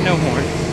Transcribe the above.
no horn.